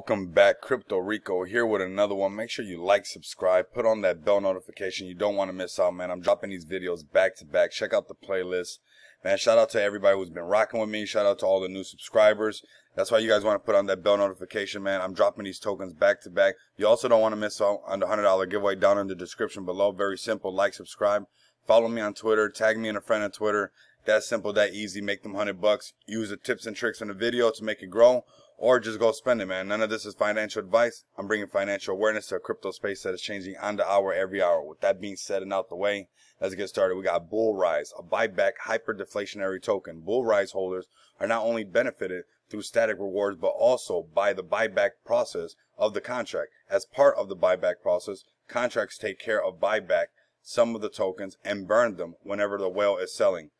Welcome back, Crypto Rico here with another one. Make sure you like, subscribe, put on that bell notification. You don't want to miss out, man. I'm dropping these videos back to back. Check out the playlist. Man, shout out to everybody who's been rocking with me. Shout out to all the new subscribers. That's why you guys want to put on that bell notification, man. I'm dropping these tokens back to back. You also don't want to miss out on the $100 giveaway down in the description below. Very simple. Like, subscribe. Follow me on Twitter. Tag me and a friend on Twitter. That simple, that easy. Make them 100 bucks. Use the tips and tricks in the video to make it grow or just go spend it, man. None of this is financial advice. I'm bringing financial awareness to a crypto space that is changing on the hour every hour. With that being said and out the way, let's get started. We got Bull Rise, a buyback hyper deflationary token. Bull Rise holders are not only benefited through static rewards, but also by the buyback process of the contract. As part of the buyback process, contracts take care of buyback some of the tokens and burn them whenever the whale is selling.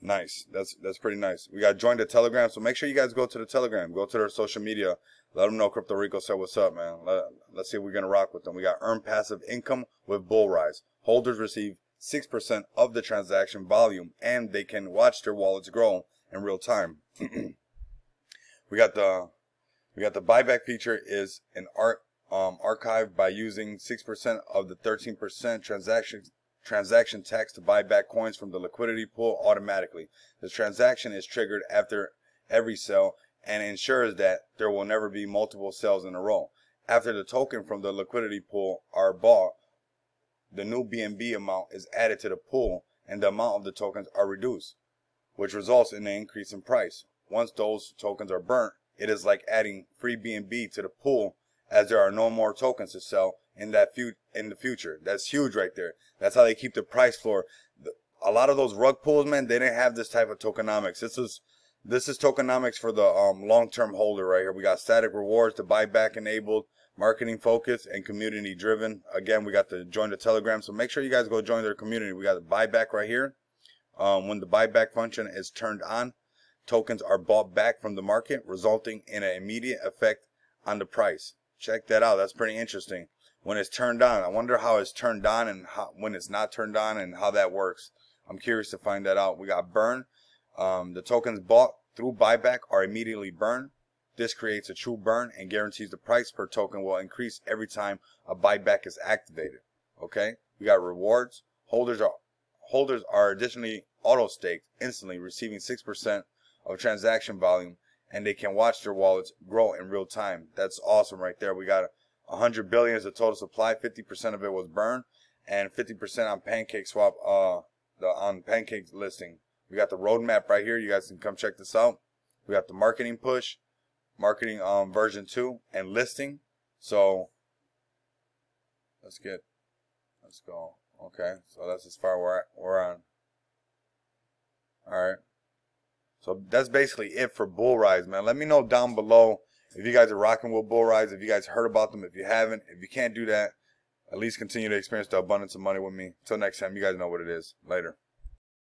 Nice. That's that's pretty nice. We got joined the Telegram, so make sure you guys go to the Telegram. Go to their social media. Let them know Crypto Rico said what's up, man. Let, let's see if we're gonna rock with them. We got earn passive income with Bull Rise. Holders receive six percent of the transaction volume, and they can watch their wallets grow in real time. we got the we got the buyback feature is an art um, archive by using six percent of the thirteen percent transaction transaction tax to buy back coins from the liquidity pool automatically. The transaction is triggered after every sell and ensures that there will never be multiple sales in a row. After the token from the liquidity pool are bought, the new BNB amount is added to the pool and the amount of the tokens are reduced, which results in an increase in price. Once those tokens are burnt, it is like adding free BNB to the pool as there are no more tokens to sell in that fu- in the future. That's huge right there. That's how they keep the price floor. A lot of those rug pulls, man, they didn't have this type of tokenomics. This is this is tokenomics for the um, long-term holder right here. We got static rewards, the buyback enabled, marketing focus, and community driven. Again, we got the join the Telegram. So make sure you guys go join their community. We got the buyback right here. Um, when the buyback function is turned on, tokens are bought back from the market, resulting in an immediate effect on the price. Check that out. That's pretty interesting when it's turned on. I wonder how it's turned on and how, when it's not turned on and how that works. I'm curious to find that out. We got burn. Um, the tokens bought through buyback are immediately burned. This creates a true burn and guarantees the price per token will increase every time a buyback is activated. Okay. We got rewards. Holders are holders are additionally auto staked instantly, receiving six percent of transaction volume, and they can watch their wallets grow in real time. That's awesome right there. We got 100 billion is the total supply. 50% of it was burned, and 50% on Pancake Swap. Uh, the on Pancake listing. We got the roadmap right here. You guys can come check this out. We got the marketing push, marketing um version two, and listing. So let's get, let's go. Okay, so that's as far we're we're on. All right. So that's basically it for Bull Rise, man. Let me know down below if you guys are rocking with Bull Rise, if you guys heard about them, if you haven't, if you can't do that, at least continue to experience the abundance of money with me. Until next time, you guys know what it is. Later.